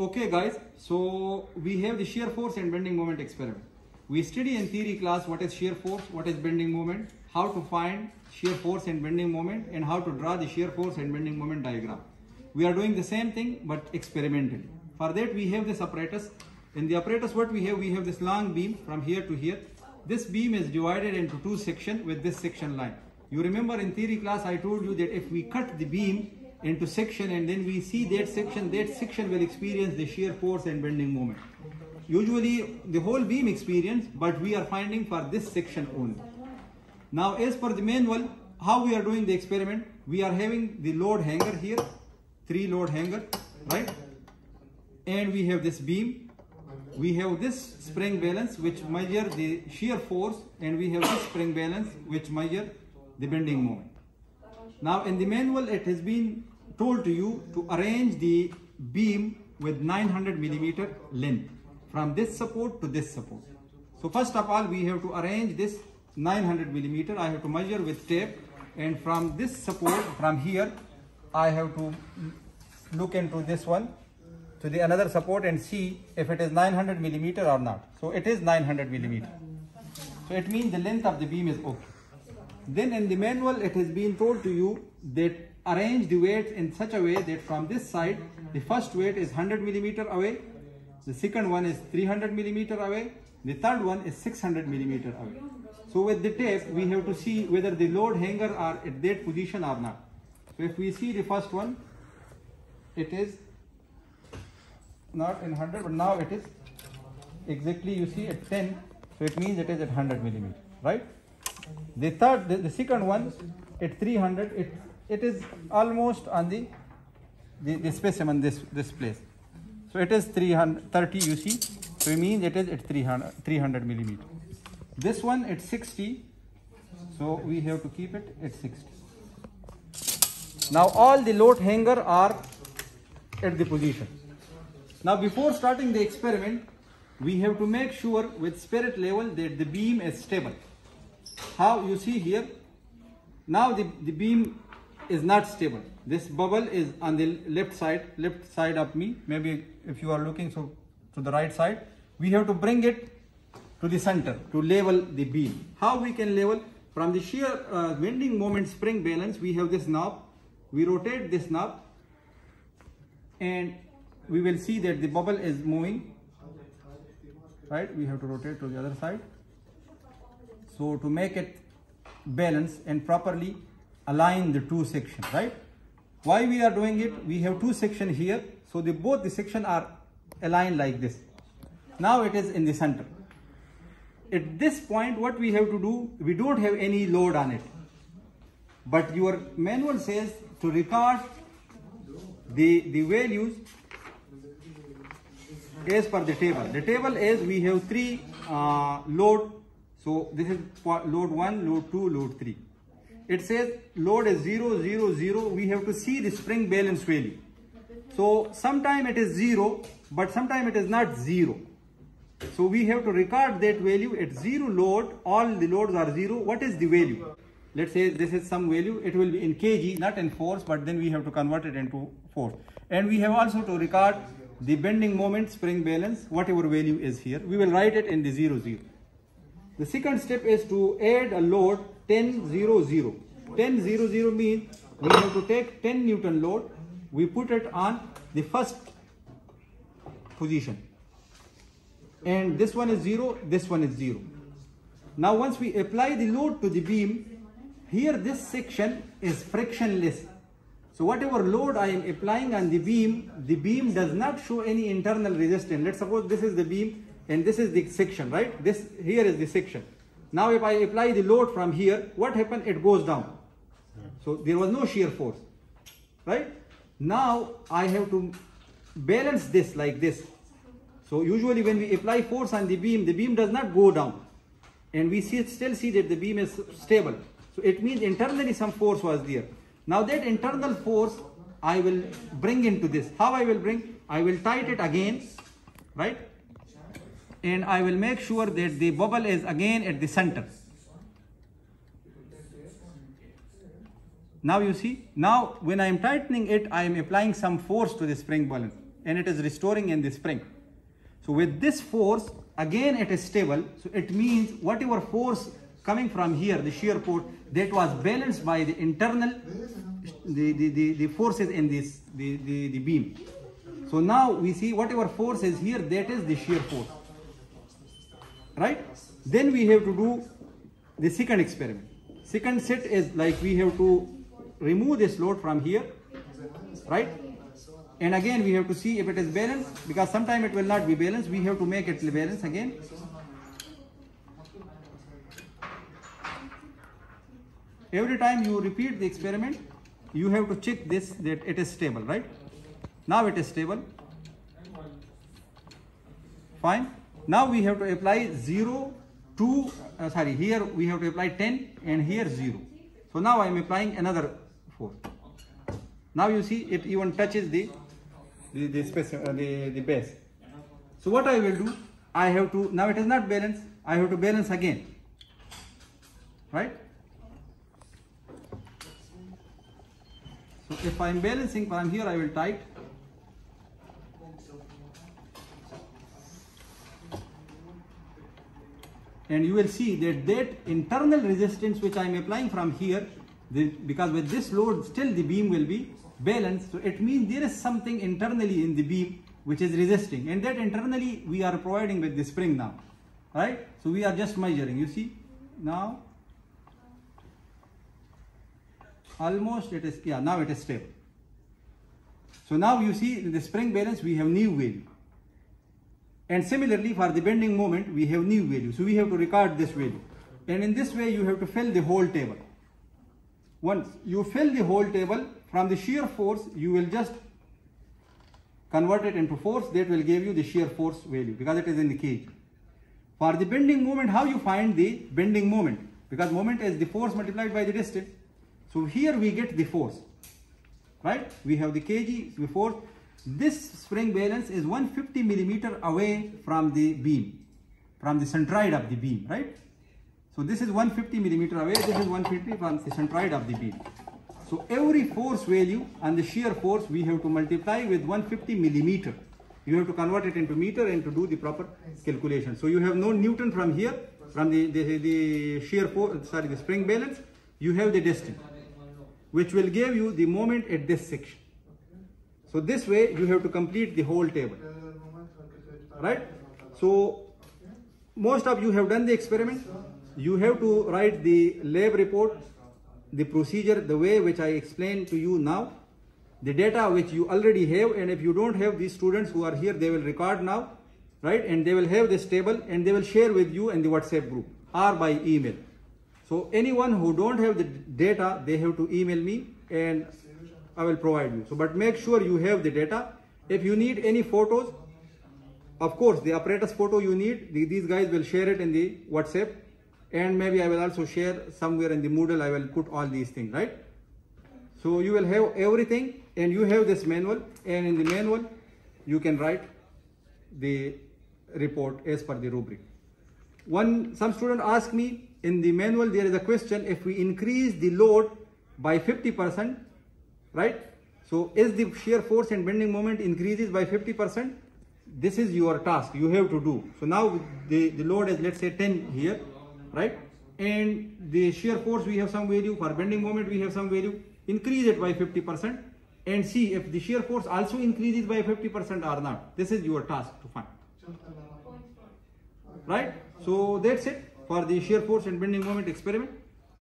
Okay guys, so we have the shear force and bending moment experiment. We study in theory class what is shear force, what is bending moment, how to find shear force and bending moment and how to draw the shear force and bending moment diagram. We are doing the same thing but experimentally. For that we have this apparatus. In the apparatus what we have, we have this long beam from here to here. This beam is divided into two sections with this section line. You remember in theory class I told you that if we cut the beam into section and then we see that section, that section will experience the shear force and bending moment. Usually the whole beam experience, but we are finding for this section only. Now as per the manual, how we are doing the experiment, we are having the load hanger here, three load hanger, right? And we have this beam. We have this spring balance which measure the shear force and we have this spring balance which measure the bending moment. Now in the manual it has been told to you to arrange the beam with 900 millimeter length from this support to this support. So first of all we have to arrange this 900 millimeter. I have to measure with tape and from this support from here I have to look into this one to the another support and see if it is 900 millimeter or not. So it is 900 millimeter. So it means the length of the beam is okay. Then in the manual it has been told to you that arrange the weights in such a way that from this side the first weight is 100 millimeter away, the second one is 300 millimeter away, the third one is 600 millimeter away. So with the tape we have to see whether the load hanger are at that position or not. So if we see the first one, it is not in 100 but now it is exactly you see at 10 so it means it is at 100 millimeter right the third the, the second one at 300 it it is almost on the the, the specimen this this place. So it is 330 you see. So it means it is at 300 300 millimeter. This one at 60 so we have to keep it at 60 now all the load hanger are at the position. Now before starting the experiment we have to make sure with spirit level that the beam is stable how you see here now the, the beam is not stable. This bubble is on the left side left side of me. Maybe if you are looking so to the right side we have to bring it to the center to level the beam. How we can level? From the shear uh, bending moment spring balance we have this knob. We rotate this knob and we will see that the bubble is moving. Right? We have to rotate to the other side so to make it balance and properly align the two sections right? Why we are doing it? We have two sections here. So the both the section are aligned like this. Now it is in the center. At this point what we have to do we don't have any load on it. But your manual says to record the the values as per the table. The table is we have three uh, load so this is load 1 load 2 load 3 it says load is 0 0 0 we have to see the spring balance value. So sometime it is 0 but sometime it is not 0 so we have to record that value. At 0 load all the loads are 0 what is the value? Let's say this is some value. It will be in kg not in force but then we have to convert it into force. And we have also to record the bending moment spring balance whatever value is here. We will write it in the 0 0 the second step is to add a load 10 0 0 10 0 0 means we have to take 10 newton load we put it on the first position. And this one is 0 this one is 0 now once we apply the load to the beam here this section is frictionless. So whatever load I am applying on the beam, the beam does not show any internal resistance. Let's suppose this is the beam and this is the section, right? This here is the section. Now if I apply the load from here, what happens? It goes down. So there was no shear force, right? Now I have to balance this like this. So usually when we apply force on the beam, the beam does not go down. And we see, still see that the beam is stable. So it means internally some force was there. Now that internal force I will bring into this. How I will bring? I will tight it again, right? And I will make sure that the bubble is again at the center. Now you see, now when I am tightening it, I am applying some force to the spring balance. and it is restoring in the spring. So with this force, again it is stable. So it means whatever force coming from here, the shear force, that was balanced by the internal, the, the, the, the forces in this, the, the, the beam. So now we see whatever force is here, that is the shear force. Right? Then we have to do the second experiment. Second set is like we have to remove this load from here, right? And again we have to see if it is balanced because sometime it will not be balanced. We have to make it balanced again. Every time you repeat the experiment, you have to check this that it is stable, right? Now it is stable. Fine. Now we have to apply 0, 2, uh, sorry, here we have to apply 10 and here 0. So now I am applying another force. Now you see it even touches the the the, space, uh, the, the base. So what I will do, I have to, now it is not balanced, I have to balance again. Right? So if I am balancing from here, I will tight. And you will see that that internal resistance which I am applying from here, the, because with this load still the beam will be balanced. So it means there is something internally in the beam which is resisting and that internally we are providing with the spring now. Right? So we are just measuring. You see now almost it is, yeah, now it is stable. So now you see the spring balance we have new value. And similarly for the bending moment we have new value. So we have to record this value. And in this way you have to fill the whole table. Once you fill the whole table from the shear force you will just convert it into force that will give you the shear force value because it is in the kg. For the bending moment how you find the bending moment because moment is the force multiplied by the distance. So here we get the force, right? We have the kg, the force. This spring balance is 150 millimeter away from the beam, from the centroid of the beam, right? So this is 150 millimeter away, this is 150 from the centroid of the beam. So every force value and the shear force we have to multiply with 150 millimeter. You have to convert it into meter and to do the proper calculation. So you have no Newton from here, from the, the, the shear force, sorry, the spring balance, you have the distance which will give you the moment at this section. So this way you have to complete the whole table. Right? So most of you have done the experiment. You have to write the lab report, the procedure, the way which I explained to you now, the data which you already have and if you don't have these students who are here, they will record now, right? And they will have this table and they will share with you in the WhatsApp group or by email. So anyone who don't have the data, they have to email me and I will provide you. So, but make sure you have the data. If you need any photos, of course, the apparatus photo you need, the, these guys will share it in the WhatsApp. And maybe I will also share somewhere in the Moodle, I will put all these things, right? So you will have everything and you have this manual and in the manual, you can write the report as per the rubric. One, some student asked me, in the manual there is a question, if we increase the load by 50%, right? So is the shear force and bending moment increases by 50%? This is your task, you have to do. So now the, the load is let's say 10 here, right? And the shear force we have some value, for bending moment we have some value, increase it by 50% and see if the shear force also increases by 50% or not. This is your task to find. Right? So that's it for the shear force and bending moment experiment.